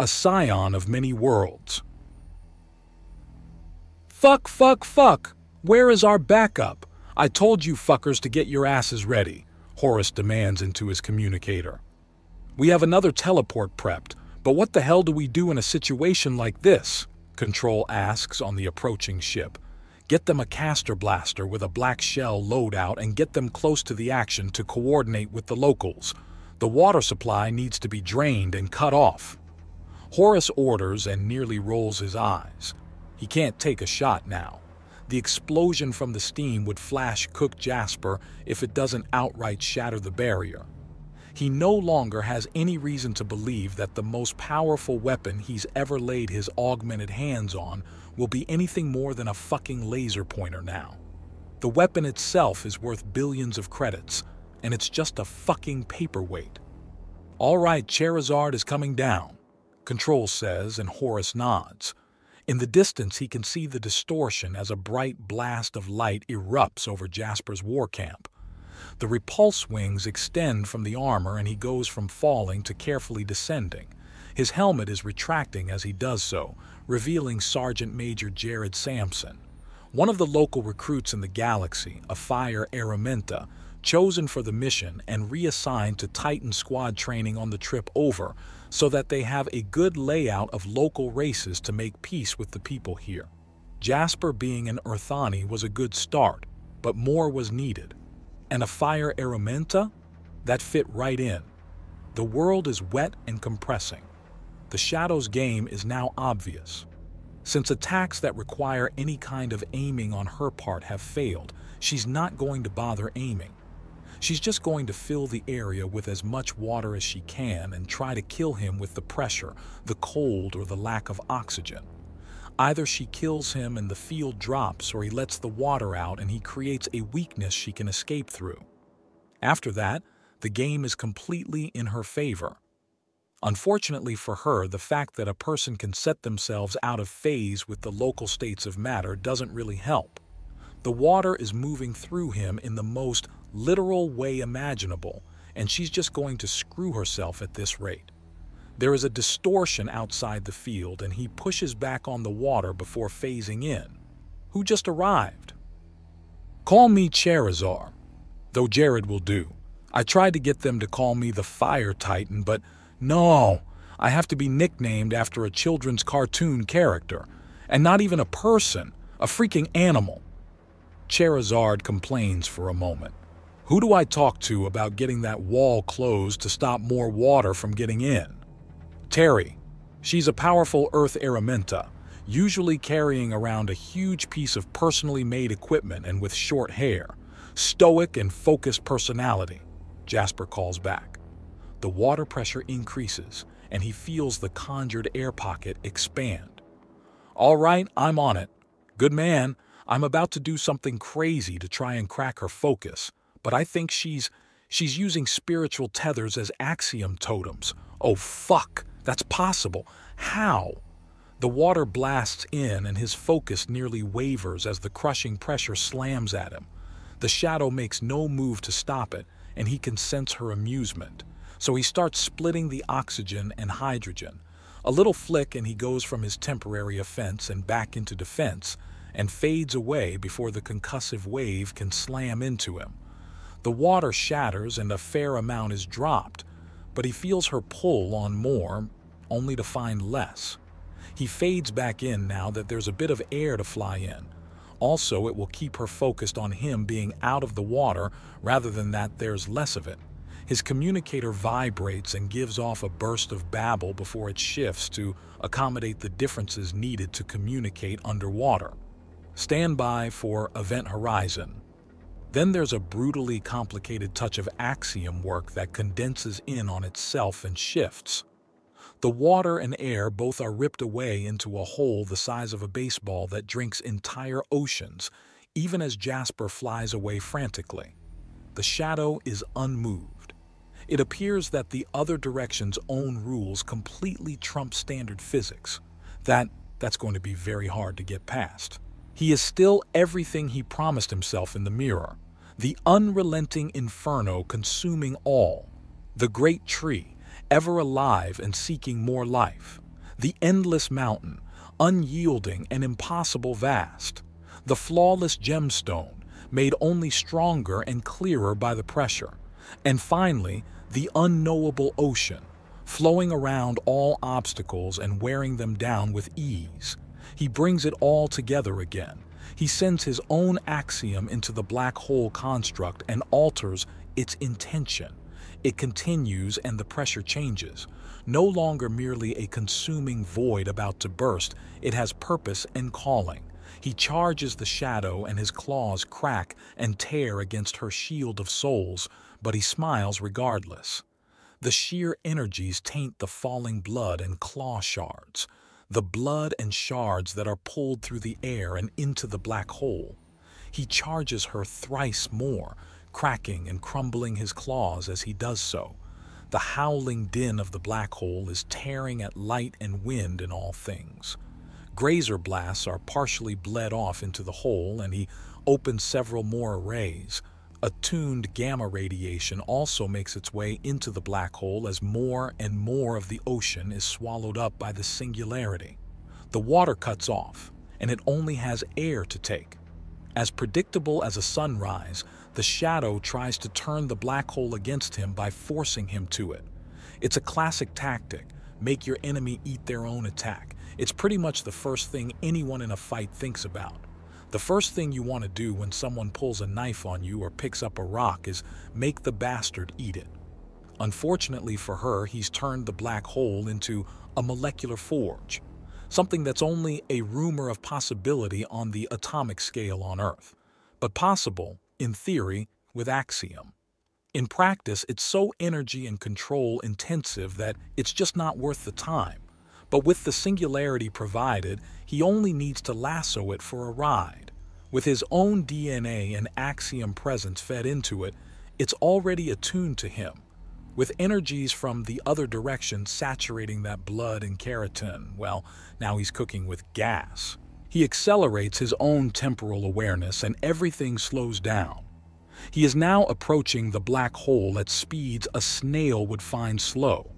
a scion of many worlds. Fuck, fuck, fuck! Where is our backup? I told you fuckers to get your asses ready, Horus demands into his communicator. We have another teleport prepped, but what the hell do we do in a situation like this? Control asks on the approaching ship. Get them a caster blaster with a black shell loadout and get them close to the action to coordinate with the locals. The water supply needs to be drained and cut off. Horus orders and nearly rolls his eyes. He can't take a shot now. The explosion from the steam would flash Cook Jasper if it doesn't outright shatter the barrier. He no longer has any reason to believe that the most powerful weapon he's ever laid his augmented hands on will be anything more than a fucking laser pointer now. The weapon itself is worth billions of credits, and it's just a fucking paperweight. All right, Charizard is coming down, Control says, and Horace nods. In the distance, he can see the distortion as a bright blast of light erupts over Jasper's war camp. The repulse wings extend from the armor and he goes from falling to carefully descending. His helmet is retracting as he does so, revealing Sergeant Major Jared Sampson. One of the local recruits in the galaxy, a fire Araminta, chosen for the mission and reassigned to Titan squad training on the trip over so that they have a good layout of local races to make peace with the people here. Jasper being an Earthani was a good start, but more was needed. And a fire Araminta? That fit right in. The world is wet and compressing. The Shadow's game is now obvious. Since attacks that require any kind of aiming on her part have failed, she's not going to bother aiming. She's just going to fill the area with as much water as she can and try to kill him with the pressure, the cold, or the lack of oxygen. Either she kills him and the field drops, or he lets the water out and he creates a weakness she can escape through. After that, the game is completely in her favor. Unfortunately for her, the fact that a person can set themselves out of phase with the local states of matter doesn't really help. The water is moving through him in the most literal way imaginable, and she's just going to screw herself at this rate. There is a distortion outside the field, and he pushes back on the water before phasing in. Who just arrived? Call me Charizard, though Jared will do. I tried to get them to call me the Fire Titan, but no, I have to be nicknamed after a children's cartoon character, and not even a person, a freaking animal. Charizard complains for a moment. Who do I talk to about getting that wall closed to stop more water from getting in? Terry. She's a powerful Earth Araminta, usually carrying around a huge piece of personally made equipment and with short hair. Stoic and focused personality, Jasper calls back. The water pressure increases, and he feels the conjured air pocket expand. All right, I'm on it. Good man, I'm about to do something crazy to try and crack her focus, but I think she's she's using spiritual tethers as axiom totems. Oh fuck, that's possible. How? The water blasts in and his focus nearly wavers as the crushing pressure slams at him. The shadow makes no move to stop it, and he can sense her amusement. So he starts splitting the oxygen and hydrogen. A little flick and he goes from his temporary offense and back into defense, and fades away before the concussive wave can slam into him. The water shatters and a fair amount is dropped, but he feels her pull on more, only to find less. He fades back in now that there's a bit of air to fly in. Also, it will keep her focused on him being out of the water rather than that there's less of it. His communicator vibrates and gives off a burst of babble before it shifts to accommodate the differences needed to communicate underwater. Stand by for Event Horizon. Then there's a brutally complicated touch of axiom work that condenses in on itself and shifts. The water and air both are ripped away into a hole the size of a baseball that drinks entire oceans, even as Jasper flies away frantically. The shadow is unmoved. It appears that the other direction's own rules completely trump standard physics. That, that's going to be very hard to get past. He is still everything he promised himself in the mirror, the unrelenting inferno consuming all, the great tree, ever alive and seeking more life. The endless mountain, unyielding and impossible vast. The flawless gemstone, made only stronger and clearer by the pressure. And finally, the unknowable ocean, flowing around all obstacles and wearing them down with ease. He brings it all together again. He sends his own axiom into the black hole construct and alters its intention. It continues and the pressure changes. No longer merely a consuming void about to burst, it has purpose and calling. He charges the shadow and his claws crack and tear against her shield of souls, but he smiles regardless. The sheer energies taint the falling blood and claw shards, the blood and shards that are pulled through the air and into the black hole. He charges her thrice more, cracking and crumbling his claws as he does so. The howling din of the black hole is tearing at light and wind in all things. Grazer blasts are partially bled off into the hole, and he opens several more arrays. Attuned gamma radiation also makes its way into the black hole as more and more of the ocean is swallowed up by the singularity. The water cuts off, and it only has air to take. As predictable as a sunrise, the shadow tries to turn the black hole against him by forcing him to it. It's a classic tactic, make your enemy eat their own attack. It's pretty much the first thing anyone in a fight thinks about. The first thing you want to do when someone pulls a knife on you or picks up a rock is make the bastard eat it. Unfortunately for her, he's turned the black hole into a molecular forge, something that's only a rumor of possibility on the atomic scale on Earth, but possible, in theory, with Axiom. In practice, it's so energy and control intensive that it's just not worth the time. But with the singularity provided, he only needs to lasso it for a ride. With his own DNA and axiom presence fed into it, it's already attuned to him. With energies from the other direction saturating that blood and keratin, well, now he's cooking with gas. He accelerates his own temporal awareness and everything slows down. He is now approaching the black hole at speeds a snail would find slow.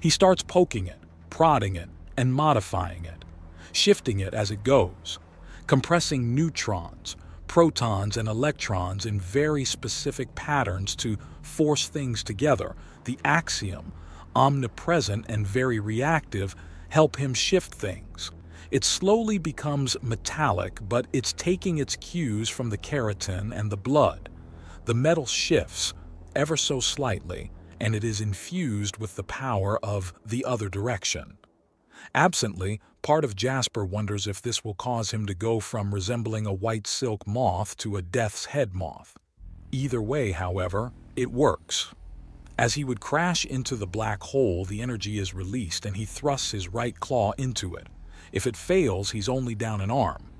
He starts poking it, prodding it, and modifying it, shifting it as it goes, compressing neutrons, protons, and electrons in very specific patterns to force things together. The axiom, omnipresent and very reactive, help him shift things. It slowly becomes metallic, but it's taking its cues from the keratin and the blood. The metal shifts, ever so slightly, and it is infused with the power of the other direction. Absently, part of Jasper wonders if this will cause him to go from resembling a white silk moth to a death's head moth. Either way, however, it works. As he would crash into the black hole, the energy is released and he thrusts his right claw into it. If it fails, he's only down an arm.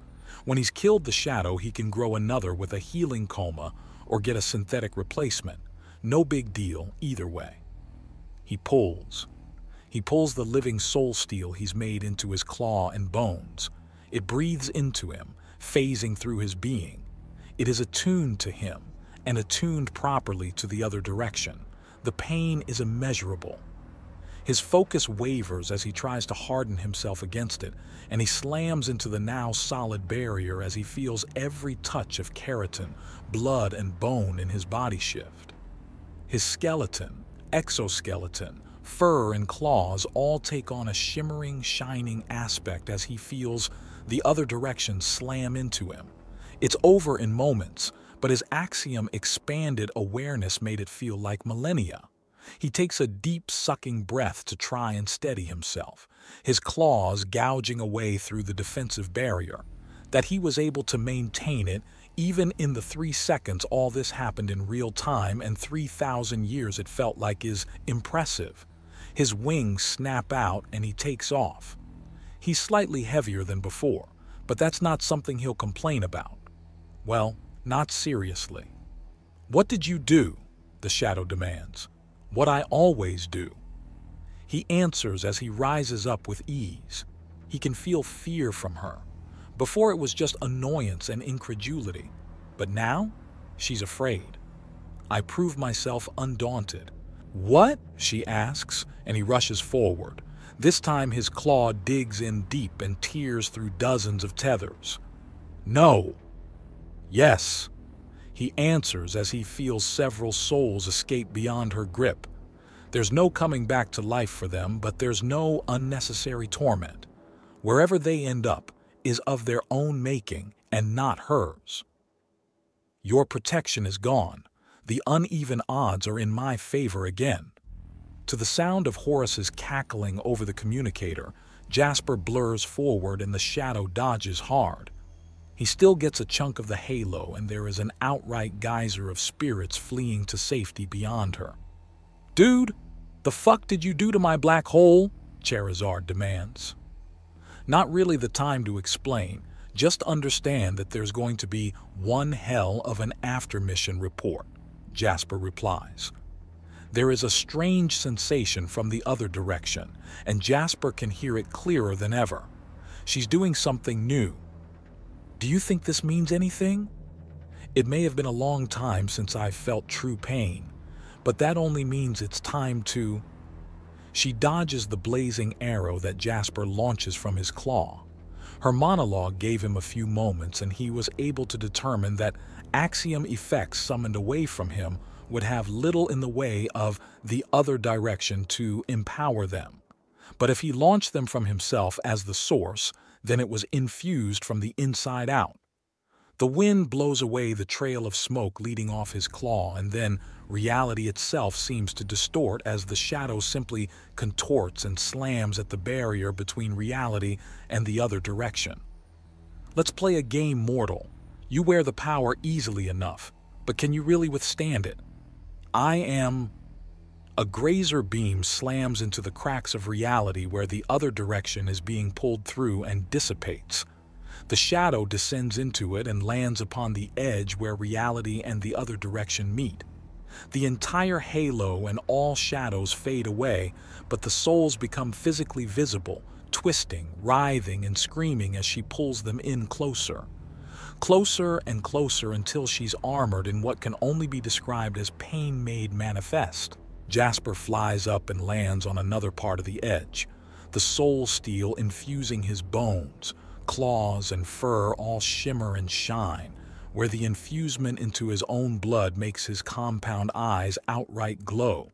When he's killed the shadow, he can grow another with a healing coma or get a synthetic replacement. No big deal either way. He pulls. He pulls the living soul steel he's made into his claw and bones. It breathes into him, phasing through his being. It is attuned to him, and attuned properly to the other direction. The pain is immeasurable. His focus wavers as he tries to harden himself against it, and he slams into the now solid barrier as he feels every touch of keratin, blood, and bone in his body shift. His skeleton, exoskeleton, Fur and claws all take on a shimmering, shining aspect as he feels the other direction slam into him. It's over in moments, but his axiom expanded awareness made it feel like millennia. He takes a deep, sucking breath to try and steady himself, his claws gouging away through the defensive barrier. That he was able to maintain it even in the three seconds all this happened in real time and 3,000 years it felt like is impressive. His wings snap out and he takes off. He's slightly heavier than before, but that's not something he'll complain about. Well, not seriously. What did you do? The shadow demands. What I always do. He answers as he rises up with ease. He can feel fear from her. Before it was just annoyance and incredulity, but now she's afraid. I prove myself undaunted. What? she asks, and he rushes forward. This time his claw digs in deep and tears through dozens of tethers. No. Yes. He answers as he feels several souls escape beyond her grip. There's no coming back to life for them, but there's no unnecessary torment. Wherever they end up is of their own making and not hers. Your protection is gone. The uneven odds are in my favor again. To the sound of Horace's cackling over the communicator, Jasper blurs forward and the shadow dodges hard. He still gets a chunk of the halo, and there is an outright geyser of spirits fleeing to safety beyond her. Dude, the fuck did you do to my black hole? Charizard demands. Not really the time to explain, just understand that there's going to be one hell of an after-mission report, Jasper replies. There is a strange sensation from the other direction, and Jasper can hear it clearer than ever. She's doing something new. Do you think this means anything? It may have been a long time since I've felt true pain, but that only means it's time to... She dodges the blazing arrow that Jasper launches from his claw. Her monologue gave him a few moments and he was able to determine that axiom effects summoned away from him would have little in the way of the other direction to empower them. But if he launched them from himself as the source, then it was infused from the inside out. The wind blows away the trail of smoke leading off his claw, and then reality itself seems to distort as the shadow simply contorts and slams at the barrier between reality and the other direction. Let's play a game mortal. You wear the power easily enough, but can you really withstand it? I am... A grazer beam slams into the cracks of reality where the other direction is being pulled through and dissipates. The shadow descends into it and lands upon the edge where reality and the other direction meet. The entire halo and all shadows fade away, but the souls become physically visible, twisting, writhing, and screaming as she pulls them in closer. Closer and closer until she's armored in what can only be described as pain made manifest. Jasper flies up and lands on another part of the edge, the soul steel infusing his bones, claws and fur all shimmer and shine, where the infusement into his own blood makes his compound eyes outright glow.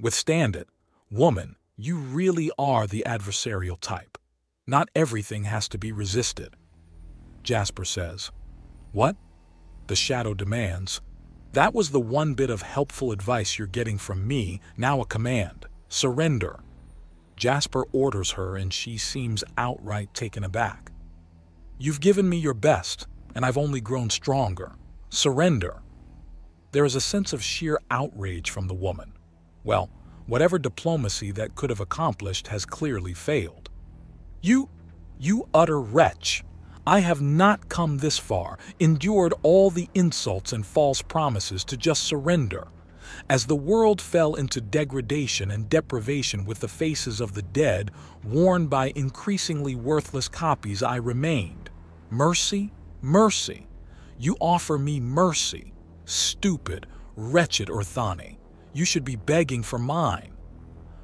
Withstand it. Woman, you really are the adversarial type. Not everything has to be resisted. Jasper says. What? The shadow demands. That was the one bit of helpful advice you're getting from me, now a command. Surrender. Jasper orders her and she seems outright taken aback. You've given me your best, and I've only grown stronger. Surrender. There is a sense of sheer outrage from the woman. Well, whatever diplomacy that could have accomplished has clearly failed. You, you utter wretch. I have not come this far, endured all the insults and false promises to just surrender. As the world fell into degradation and deprivation with the faces of the dead worn by increasingly worthless copies, I remained. Mercy? Mercy. You offer me mercy. Stupid, wretched Orthani. You should be begging for mine.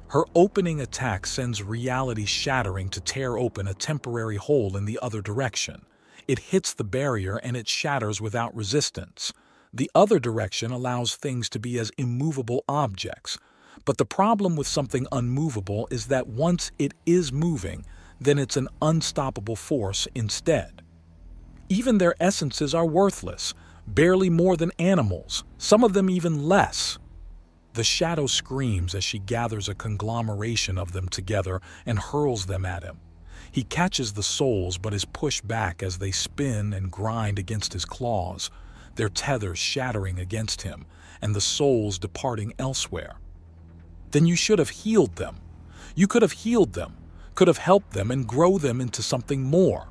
Her opening attack sends reality shattering to tear open a temporary hole in the other direction. It hits the barrier and it shatters without resistance. The other direction allows things to be as immovable objects. But the problem with something unmovable is that once it is moving, then it's an unstoppable force instead. Even their essences are worthless, barely more than animals, some of them even less. The shadow screams as she gathers a conglomeration of them together and hurls them at him. He catches the souls but is pushed back as they spin and grind against his claws, their tethers shattering against him and the souls departing elsewhere. Then you should have healed them. You could have healed them, could have helped them and grow them into something more.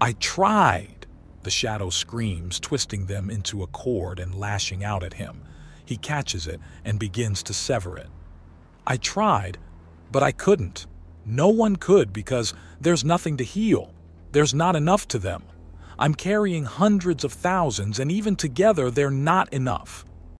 I tried, the shadow screams, twisting them into a cord and lashing out at him. He catches it and begins to sever it. I tried, but I couldn't. No one could because there's nothing to heal. There's not enough to them. I'm carrying hundreds of thousands, and even together, they're not enough.